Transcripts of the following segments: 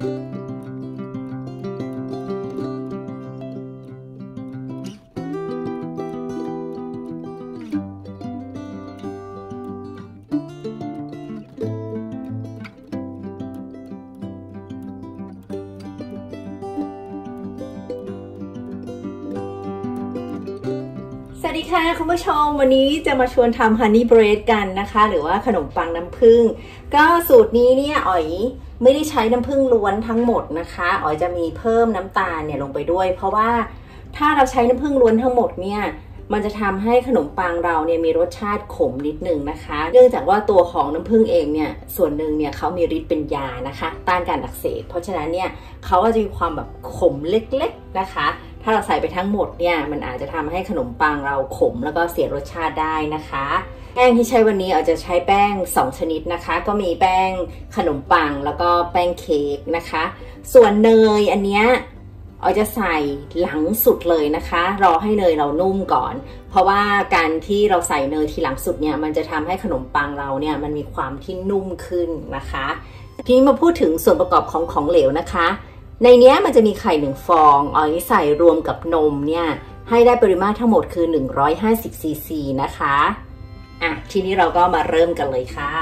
ส วัสดีค่ะคุณผู้ชมวันนี้จะมาชวนทำฮันนี่เบรดกันนะคะ หรือว่าขนมปังน้ำผึ้งก็สูตรนี้เนี่ยอ๋อยไม่ได้ใช้น้ำผึ้งล้วนทั้งหมดนะคะอ๋อยจะมีเพิ่มน้ำตาลเนี่ยลงไปด้วย เพราะว่าถ้าเราใช้น้ำผึ้งล้วนทั้งหมดเนี่ยมันจะทำให้ขนมปังเราเนี่ยมีรสชาติขมนิดนึงนะคะ เนื่องจากว่าตัวของน้ำผึ้งเองเนี่ยส่วนหนึ่งเนี่ยเขามีฤทธิ์เป็นยานะคะ ต้านการอักเสบเพราะฉะนั้นเนี่ยเขาก็จะมีความแบบขมเล็กๆนะคะ ถ้าเราใส่ไปทั้งหมดเนี่ยมันอาจจะทำให้ขนมปังเราขมแล้วก็เสียรสชาติได้นะคะ แป้งที่ใช้วันนี้อาจจะใช้แป้ง 2 ชนิดนะคะ ก็มีแป้งขนมปังแล้วก็แป้งเค้กนะคะ ส่วนเนยอันเนี้ยเอาจะใส่หลังสุดเลยนะคะ รอให้เนยเรานุ่มก่อน เพราะว่าการที่เราใส่เนยทีหลังสุดเนี่ยมันจะทำให้ขนมปังเราเนี่ยมันมีความที่นุ่มขึ้นนะคะ ทีนี้มาพูดถึงส่วนประกอบของของเหลวนะคะ ในนี้มันจะมีไข่หนึ่งฟองเอานี้ใส่รวมกับนมเนี่ยให้ได้ปริมาตรทั้งหมดคือ 150ซีซีนะคะอะทีนี้เราก็มาเริ่มกันเลยค่ะ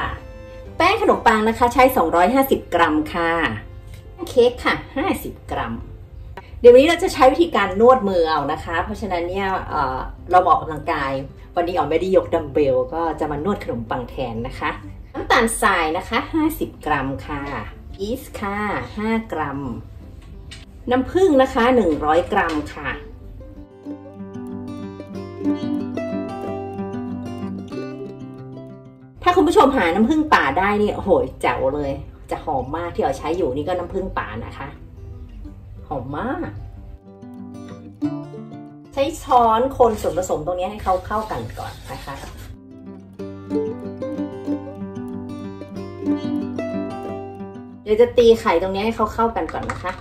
แป้งขนมปังนะคะใช้ 250 กรัมค่ะเค้กค่ะ 50 กรัม เดี๋ยววันนี้เราจะใช้วิธีการนวดมือเอานะคะ เพราะฉะนั้นเนี่ยเเราออกกำลังกาย วันนี้อ๋อไม่ได้ยกดัมเบล ก็จะมานวดขนมปังแทนนะคะน้ำตาลทรายนะคะ 50 กรัมค่ะยีสต์ค่ะ 5 กรัม น้ำผึ้งนะคะ 100 กรัมค่ะถ้าคุณผู้ชมหาน้ำผึ้งป่าได้นี่โอ้โหแจ๋วเลย จะหอมมากที่เราใช้อยู่นี่ก็น้ำผึ้งป่านะคะ หอมมาก ใช้ช้อนคนส่วนผสมตรงนี้ให้เขาเข้ากันก่อนนะคะ เดี๋ยวจะตีไข่ตรงนี้ให้เขาเข้ากันก่อนนะคะ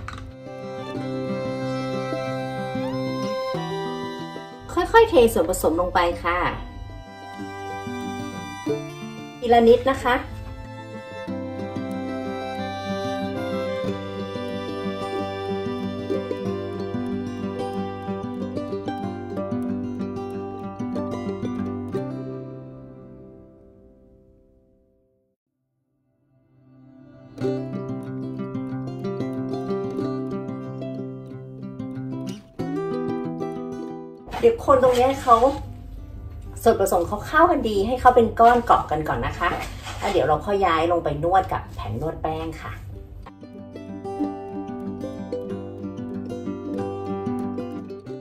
อยๆ เทส่วนผสมลงไปค่ะ ทีละนิดนะคะ เดี๋ยวคนตรงนี้เขาส่วนผสมเขาเข้ากันดีให้เขาเป็นก้อนเกาะกันก่อนนะคะ แล้วเดี๋ยวเราค่อยย้ายลงไปนวดกับแผ่นนวดแป้งค่ะ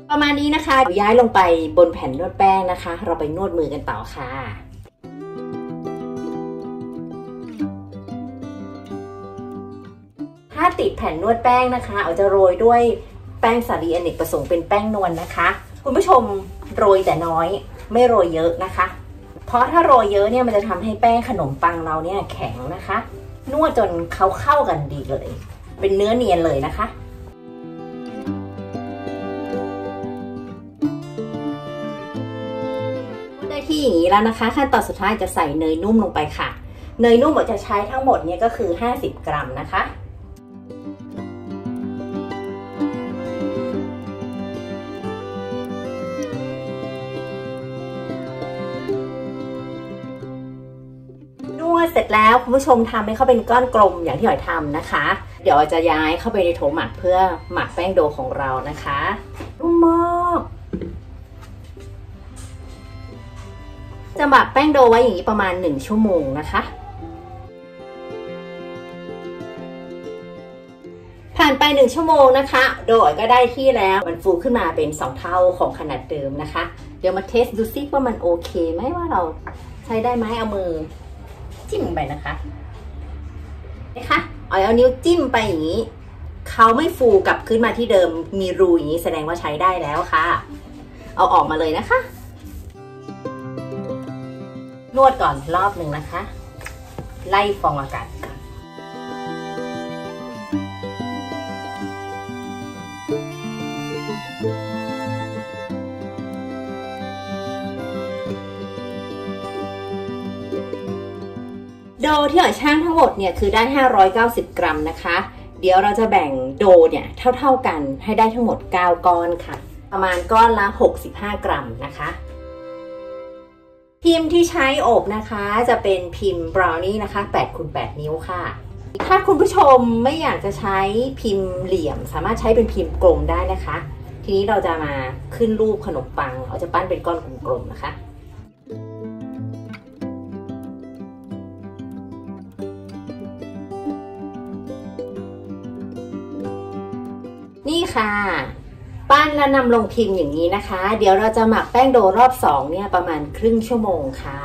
ประมาณนี้นะคะ ย้ายลงไปบนแผ่นนวดแป้งนะคะ เราไปนวดมือกันต่อค่ะถ้าติดแผ่นนวดแป้งนะคะ เอาจะโรยด้วยแป้งสาลีอเนกประสงค์เป็นแป้งนวลนนะคะ คุณผู้ชมโรยแต่น้อย ไม่โรยเยอะนะคะ เพราะถ้าโรยเยอะเนี่ยมันจะทำให้แป้งขนมปังเราเนี่ยแข็งนะคะ นวดจนเขาเข้ากันดีเลย เป็นเนื้อเนียนเลยนะคะได้ที่อย่างนี้แล้วนะคะ ขั้นตอนสุดท้ายจะใส่เนยนุ่มลงไปค่ะ เนยนุ่มเราจะใช้ทั้งหมดเนี่ยก็คือ 50 กรัมนะคะ ร็จแล้วคุณผู้ชมทำให้เขาเป็นก้อนกลมอย่างที่หอยทำนะคะ เดี๋ยวจะย้ายเข้าไปในโถหมักเพื่อหมักแป้งโดของเรานะคะนุ่มมากจะหมักแป้งโดไว้อย่างนี้ประมาณ 1 ชั่วโมงนะคะ ผ่านไป 1 ชั่วโมงนะคะ โดยก็ได้ที่แล้วมันฟูขึ้นมาเป็น 2 เท่าของขนาดเดิมนะคะ เดี๋ยวมาเทสดูซิว่ามันโอเคไหมว่าเราใช้ได้ไหมเอามือ จิ้มไปนะคะนะคะเอาเอานิ้วจิ้มไปอย่างนี้เขาไม่ฟูกลับขึ้นมาที่เดิมมีรูอย่างนี้แสดงว่าใช้ได้แล้วค่ะ เอาออกมาเลยนะคะ นวดก่อนรอบหนึ่งนะคะ ไล่ฟองอากาศ โดที่หอยช่างทั้งหมดเนี่ยคือได้ 590 กรัมนะคะ เดี๋ยวเราจะแบ่งโดเนี่ยเท่าๆกันให้ได้ทั้งหมด 9 ก้อนค่ะ ประมาณก้อนละ 65 กรัมนะคะพิมพ์ที่ใช้อบนะคะจะเป็นพิมพ์บราวนี่นะคะ8คูณ8นิ้วค่ะ ถ้าคุณผู้ชมไม่อยากจะใช้พิมพ์เหลี่ยม สามารถใช้เป็นพิมพ์กลมได้นะคะ ทีนี้เราจะมาขึ้นรูปขนมปัง เราจะปั้นเป็นก้อนกลมๆนะคะ นี่ค่ะ ปั้นแล้วนำลงพิมพ์อย่างนี้นะคะ เดี๋ยวเราจะหมักแป้งโดรอบ2เนี่ยประมาณครึ่งชั่วโมงค่ะ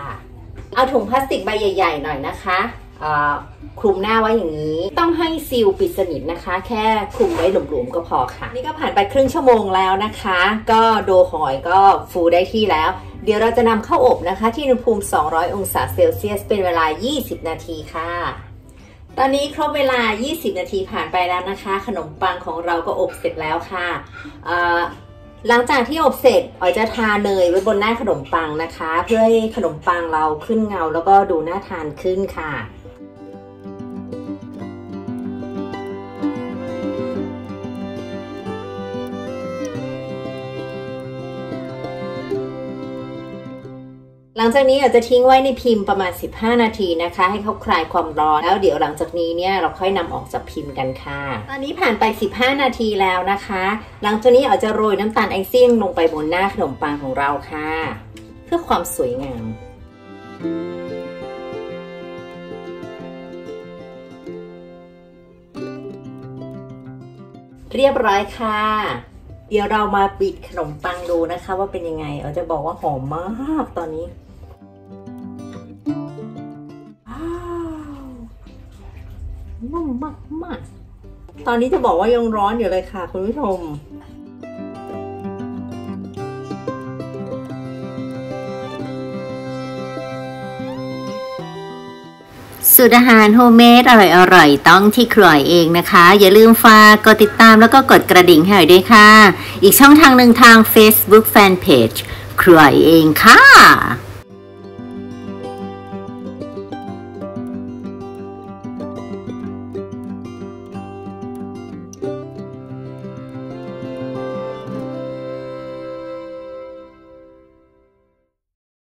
เอาถุงพลาสติกใบใหญ่ ๆ หน่อยนะคะคลุมหน้าไว้อย่างนี้ ต้องให้ซีลปิดสนิทนะคะ แค่คลุมไว้หลวมๆก็พอค่ะ นี่ก็ผ่านไปครึ่งชั่วโมงแล้วนะคะ ก็โดหอยก็ฟูได้ที่แล้ว เดี๋ยวเราจะนำเข้าอบนะคะ ที่อุณหภูมิ 200 องศาเซลเซียสเป็นเวลา 20 นาทีค่ะ ตอนนี้ครบเวลา 20 นาทีผ่านไปแล้วนะคะ ขนมปังของเราก็อบเสร็จแล้วค่ะ หลังจากที่อบเสร็จอ๋อยจะทาเนยไว้บนหน้าขนมปังนะคะ เพื่อให้ขนมปังเราขึ้นเงาแล้วก็ดูน่าทานขึ้นค่ะ ลังจากนี้อาจจะทิ้งไว้ในพิมพ์ประมาณ 15 นาทีนะคะ ให้เขาคลายความร้อนแล้วเดี๋ยวหลังจากนี้เนี่ยเราค่อยนำออกจากพิมพ์กันค่ะ ตอนนี้ผ่านไป 15 นาทีแล้วนะคะ หลังจากนี้อาจจะโรยน้ำตาลไอซิ่งลงไปบนหน้าขนมปังของเราค่ะ เพื่อความสวยงามเรียบร้อยค่ะ เดี๋ยวเรามาปิดขนมปังดูนะคะ ว่าเป็นยังไงเราจะบอกว่าหอมมากตอนนี้ มากมากตอนนี้จะบอกว่ายังร้อนอยู่เลยค่ะ คุณผู้ชมสูตรอาหารโฮมเมดอร่อยๆต้องที่ครัวเองนะคะ อย่าลืมฝากกดติดตามแล้วก็กดกระดิ่งให้หน่อยด้วยค่ะ อีกช่องทางหนึ่งทาง Facebook Fanpage ครัวเองค่ะ